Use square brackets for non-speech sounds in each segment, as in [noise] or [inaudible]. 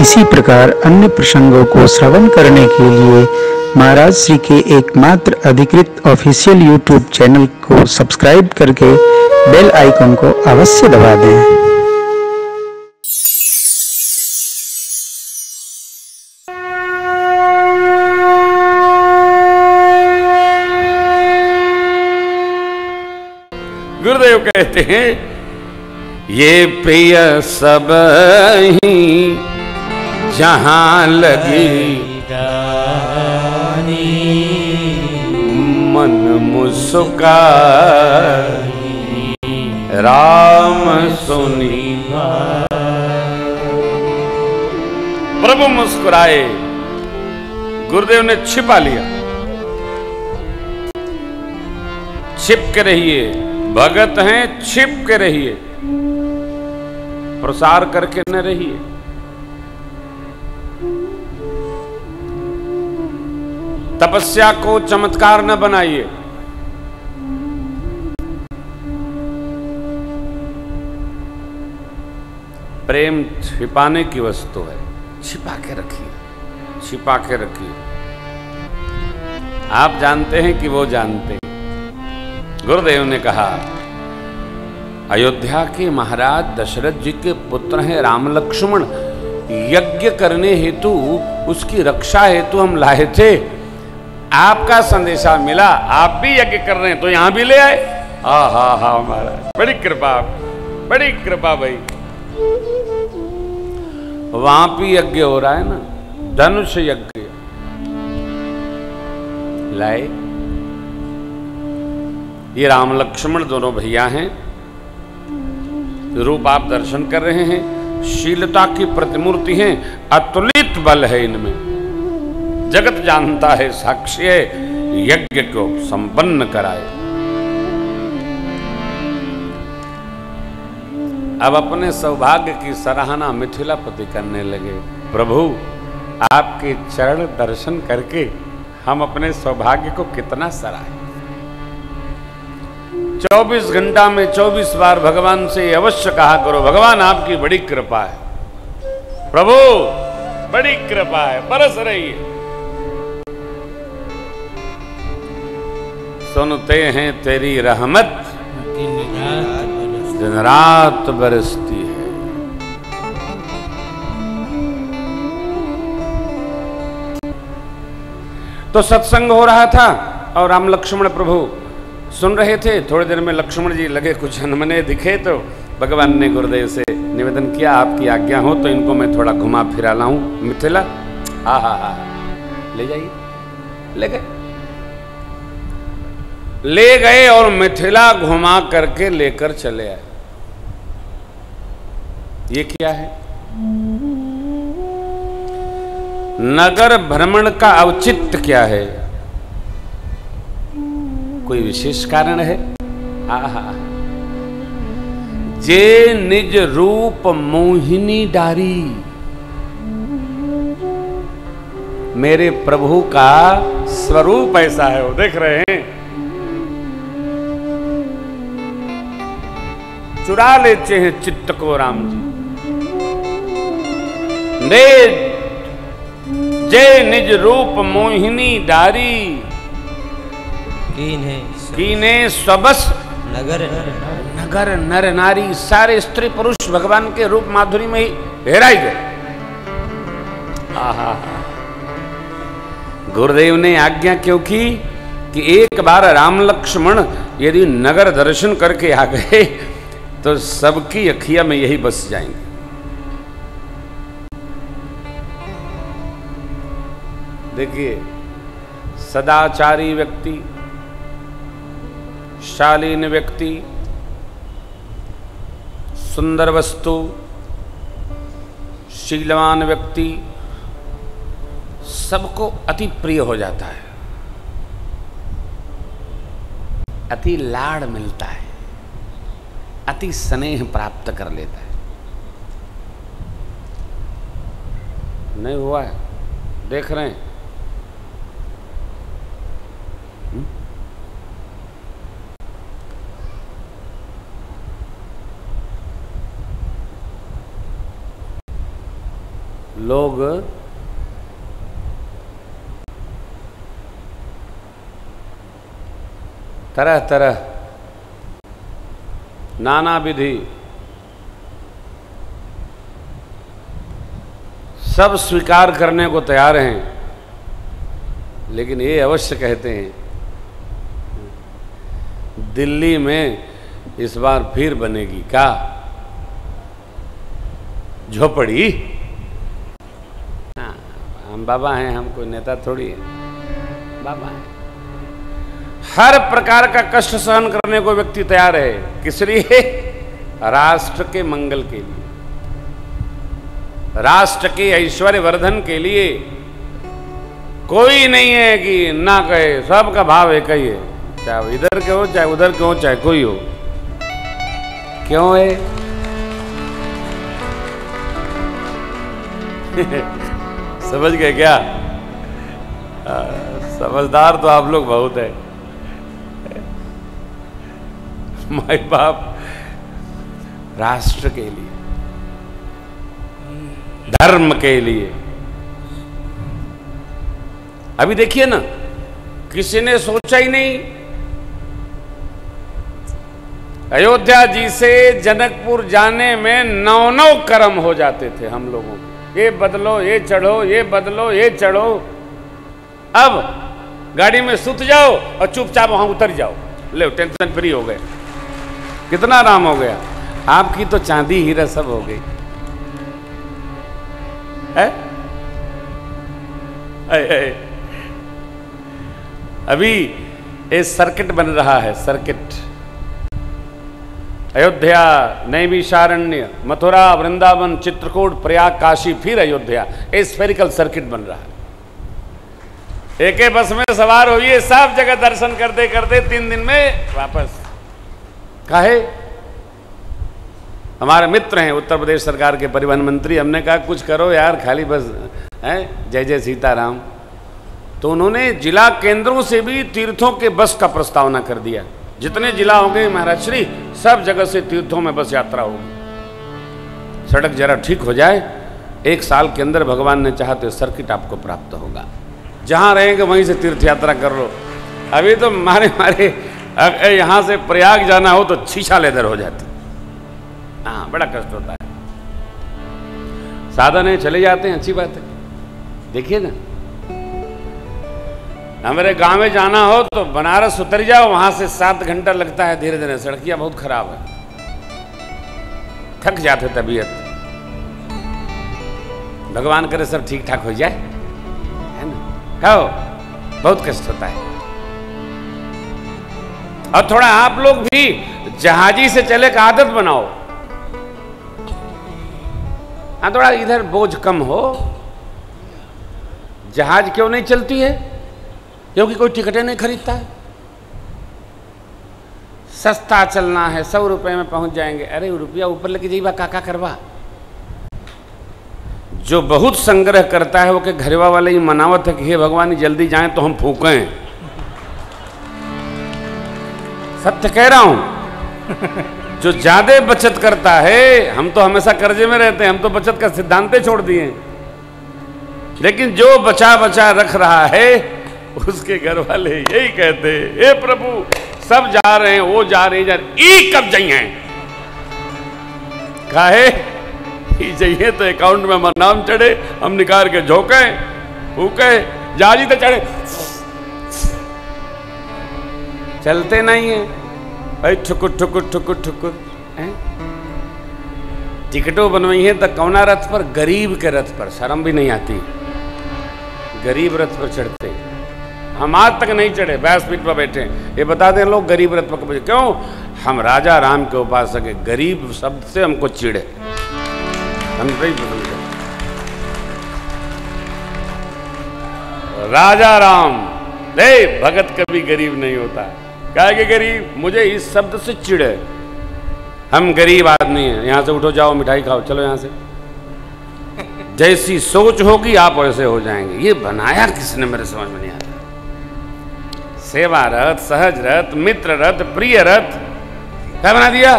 इसी प्रकार अन्य प्रसंगों को श्रवण करने के लिए महाराज श्री के एकमात्र अधिकृत ऑफिशियल यूट्यूब चैनल को सब्सक्राइब करके बेल आइकन को अवश्य दबा दें। गुरुदेव कहते हैं, ये प्रिय सब ही जहाँ लगी मन मुस्का राम सुनी। प्रभु मुस्कुराए। गुरुदेव ने छिपा लिया। छिप के रहिए। भगत हैं छिप के रहिए। प्रसार करके न रहिए। तपस्या को चमत्कार न बनाइए। प्रेम छिपाने की वस्तु है। छिपा के रखिए। छिपा के रखिए। आप जानते हैं कि वो जानते हैं। गुरुदेव ने कहा अयोध्या के महाराज दशरथ जी के पुत्र हैं राम लक्ष्मण। यज्ञ करने हेतु उसकी रक्षा हेतु हम लाए थे। आपका संदेशा मिला, आप भी यज्ञ कर रहे हैं तो यहाँ भी ले आए। हा हा हा, महाराज। बड़ी कृपा बड़ी कृपा भाई। वहाँ भी यज्ञ हो रहा है ना, धनुष यज्ञ। लाए। ये राम लक्ष्मण दोनों भैया हैं। रूप आप दर्शन कर रहे हैं। शीलता की प्रतिमूर्ति हैं। अतुलित बल है इनमें। जगत जानता है साक्ष्य यज्ञ को संपन्न कराए। अब अपने सौभाग्य की सराहना मिथिलापति करने लगे, प्रभु, आपके चरण दर्शन करके हम अपने सौभाग्य को कितना सराहे? 24 घंटा में 24 बार भगवान से अवश्य कहा करो, भगवान, आपकी बड़ी कृपा है। प्रभु, बड़ी कृपा है, बरस रही है। सुनते हैं तेरी रहमत। दिन रात बरसती है। तो सत्संग हो रहा था और राम लक्ष्मण प्रभु सुन रहे थे। थोड़ी देर में लक्ष्मण जी लगे कुछ अनमने दिखे तो भगवान ने गुरुदेव से निवेदन किया, आपकी आज्ञा हो तो इनको मैं थोड़ा घुमा फिरा लाऊं। मिथिला? हा हा हा। ले जाइए। ले गए। ले गए और मिथिला घुमा करके लेकर चले आए। ये क्या है? नगर भ्रमण का औचित्य क्या है? कोई विशेष कारण है? आहा। जे निज रूप मोहिनी डारी, मेरे प्रभु का स्वरूप ऐसा है, वो देख रहे हैं। चुरा लेते हैं चित्त को राम जी। ने जय निज रूप मोहिनी कीन्हे कीने स्वबस नगर नगर नर नारी सारे स्त्री पुरुष भगवान के रूप माधुरी में ही हेराई गए। आहा। गुरुदेव ने आज्ञा क्यों की कि एक बार राम लक्ष्मण यदि नगर दर्शन करके आ गए तो सबकी अखिया में यही बस जाएँगे। देखिए, सदाचारी व्यक्ति, शालीन व्यक्ति, सुंदर वस्तु, शीलवान व्यक्ति, सबको अति प्रिय हो जाता है। अति लाड़ मिलता है। अति स्नेह प्राप्त कर लेता है। नहीं हुआ है? देख रहे हैं। हम्म? लोग तरह तरह नाना विधि। सब स्वीकार करने को तैयार हैं लेकिन ये अवश्य कहते हैं दिल्ली में इस बार फिर बनेगी क्या झोपड़ी? हाँ, हम बाबा हैं हम कोई नेता थोड़ी है। बाबा हैं। हर प्रकार का कष्ट सहन करने को व्यक्ति तैयार है। किस लिए? राष्ट्र के मंगल के लिए। राष्ट्र के ऐश्वर्य वर्धन के लिए। कोई नहीं है कि ना कहे सबका भाव एक ही है। चाहे इधर के हो चाहे उधर के हो चाहे कोई हो। क्यों है? [laughs] समझ गए क्या? आ, समझदार तो आप लोग बहुत है। [laughs] माई बाप, राष्ट्र के लिए, धर्म के लिए। अभी देखिए ना, किसी ने सोचा ही नहीं। अयोध्या जी से जनकपुर जाने में नौ नौ कर्म हो जाते थे हम लोगों ये बदलो, ये चढ़ो, ये बदलो, ये चढ़ो। अब गाड़ी में सुत जाओ और चुपचाप वहाँ उतर जाओ। ले, टेंशन फ्री हो गए। कितना राम हो गया? आपकी तो चांदी हीरा सब हो गई। है? अभी एक सर्किट बन रहा है, सर्किट। अयोध्या, नैमिषारण्य, मथुरा, वृंदावन, चित्रकूट, प्रयाग, काशी, फिर अयोध्या। ए स्फेरिकल सर्किट बन रहा है। एक बस में सवार होइए सब जगह दर्शन करते करते तीन दिन में वापस। काहे। हमारे मित्र हैं, उत्तर प्रदेश सरकार के परिवहन मंत्री, हमने कहा, कुछ करो यार, खाली बस, है? जय जय सीताराम। तो उन्होंने जिला केंद्रों से भी तीर्थों के बस का प्रस्तावना कर दिया। जितने जिला होंगे महाराज श्री, सब जगह से तीर्थों में बस यात्रा होगी। सड़क जरा ठीक हो जाए, एक साल के अंदर भगवान ने चाहा तो सर्किट आपको प्राप्त होगा। जहाँ रहेंगे, वहीं से तीर्थ यात्रा कर लो। अभी तो मारे मारे यहाँ से प्रयाग जाना हो तो छीछा लेदर हो जाती। हाँ बड़ा कष्ट होता है। साधन है, चले जाते हैं, अच्छी बात है। देखिए ना। हमारे गाँव में जाना हो तो बनारस उतर जाओ, वहाँ से सात घंटा लगता है धीरे धीरे। सड़कियाँ बहुत खराब है। थक जाते तबीयत। भगवान करे सब ठीक ठाक हो जाए। है ना? कहो बहुत कष्ट होता है। और थोड़ा आप लोग भी जहाजी से चले का आदत बनाओ। हाँ थोड़ा इधर बोझ कम हो। जहाज़ क्यों नहीं चलती है? क्योंकि कोई टिकटें नहीं खरीदता है। सस्ता चलना है, सौ रुपए में पहुँच जाएँगे। अरे, रुपया ऊपर लेके जाइए काका करवा। जो बहुत संग्रह करता है, वो के घरवा वाले ही मनावत है कि हे भगवान, जल्दी जाएँ तो हम फूकें। सत्य कह रहा हूँ। [laughs] जो ज़्यादा बचत करता है, हम तो हमेशा कर्जे में रहते हैं, हम तो बचत का सिद्धांत छोड़ दिए। लेकिन जो बचा बचा रख रहा है, उसके घर वाले यही कहते, हे प्रभु, सब जा रहे हैं, वो जा रहे हैं जा ई कब जाइए? काहे जाइए तो अकाउंट में हमारा नाम चढ़े, हम निकाल के झोंके, फूके जाजी तो चढ़े। चलते नहीं है। भाई ठुकुर ठुकुर ठुकुर ठुकुर टिकटों बनवाई है तो कौना रथ पर? गरीब के रथ पर। शर्म भी नहीं आती। गरीब रथ पर चढ़ते। हम आज तक नहीं चढ़े व्यासपीठ पर बैठे। ये बता दें लोग, गरीब रथ पर क्यों? हम राजा राम के उपासक है गरीब शब्द से हमको चिड़े हम नहीं राजा राम नहीं भगत कभी गरीब नहीं होता। क्या कि गरीब, मुझे इस शब्द से चिड़े हम गरीब आदमी हैं। यहाँ से उठो, जाओ, मिठाई खाओ, चलो यहाँ से। जैसी सोच होगी, आप वैसे हो जाएँगे। ये बनाया किसने मेरे समझ में नहीं आता। सेवा रथ सहज रथ मित्र रथ प्रिय रथ क्या बना दिया?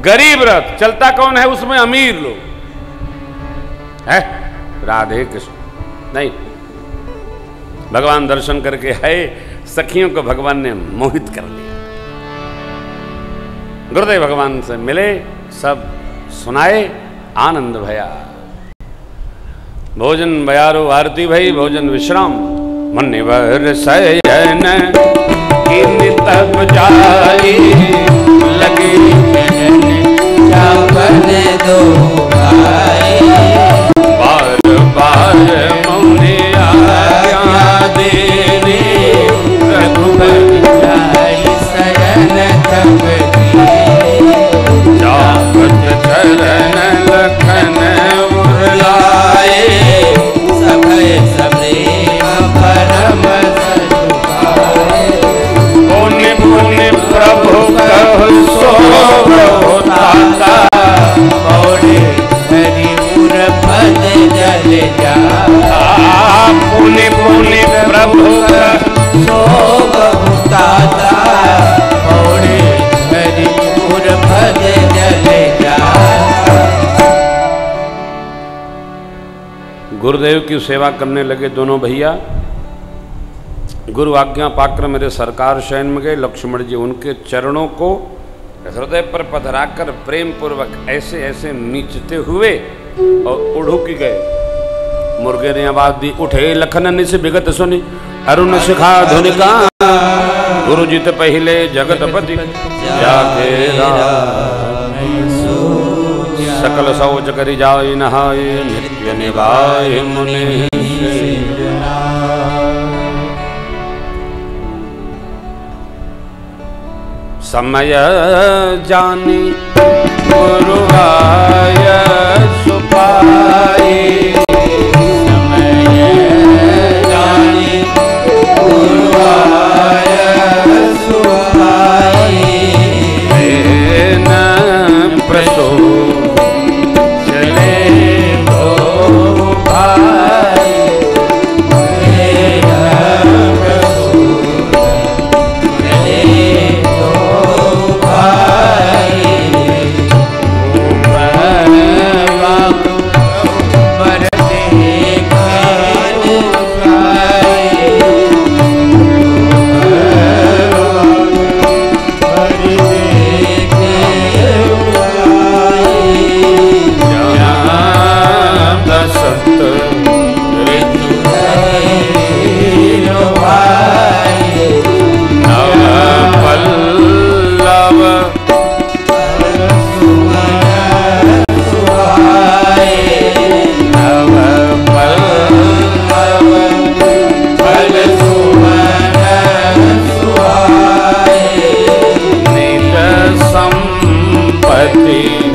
गरीब रथ चलता कौन है उसमें? अमीर लोग। है? राधे कृष्ण। नहीं। भगवान दर्शन करके है सखियों को भगवान ने मोहित कर लिया गुरुदेव भगवान से मिले, सब सुनाए, आनंद भया। भोजन बयारो आरती भई, भोजन विश्राम। मुनिवर सयन की तब जाई, लगे चावन दो भाई? शरण तब गुरुदेव की सेवा करने लगे दोनों भैया। गुरु आज्ञा पाकर मेरे सरकार शयन में गए। लक्ष्मण जी उनके चरणों को हृदय पर पधराकर प्रेम पूर्वक ऐसे ऐसे नीचते हुए और उड़ुक गए। मुर्गे ने आवाज़ दी, उठे लखन से विगत सुनी, अरुण शिखा धुनिका। गुरु जी तो पहले जगतपति जाके सकल सौच करी जाय नहाय नित्य निभाय मुनि। समय जानी गुरुआय सुपाई जानी गुरुआय Amen.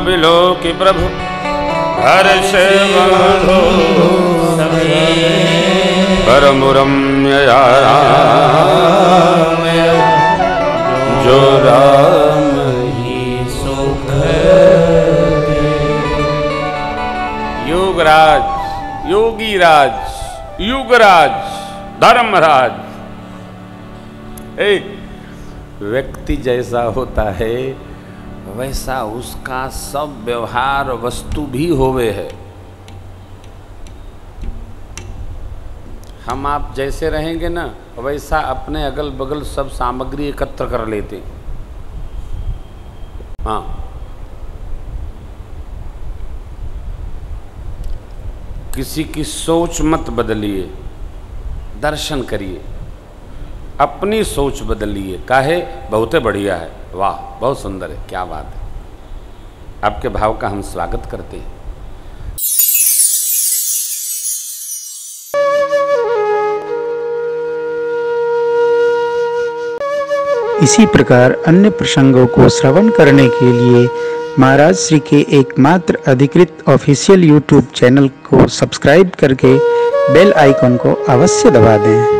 बिलो की प्रभु। हर से बंधो परमुरम जो राम योगराज योगी राज युगराज धर्मराज। एक व्यक्ति जैसा होता है वैसा उसका सब व्यवहार वस्तु भी होवे है। हम आप जैसे रहेंगे ना, वैसा अपने अगल बगल सब सामग्री एकत्र कर लेते हाँ। किसी की सोच मत बदलिए, दर्शन करिए। अपनी सोच बदलिए। काहे? बहुत बढ़िया है। वाह, बहुत सुंदर है। क्या बात है। आपके भाव का हम स्वागत करते हैं। इसी प्रकार अन्य प्रसंगों को श्रवण करने के लिए महाराज श्री के एकमात्र अधिकृत ऑफिशियल यूट्यूब चैनल को सब्सक्राइब करके बेल आइकन को अवश्य दबा दें।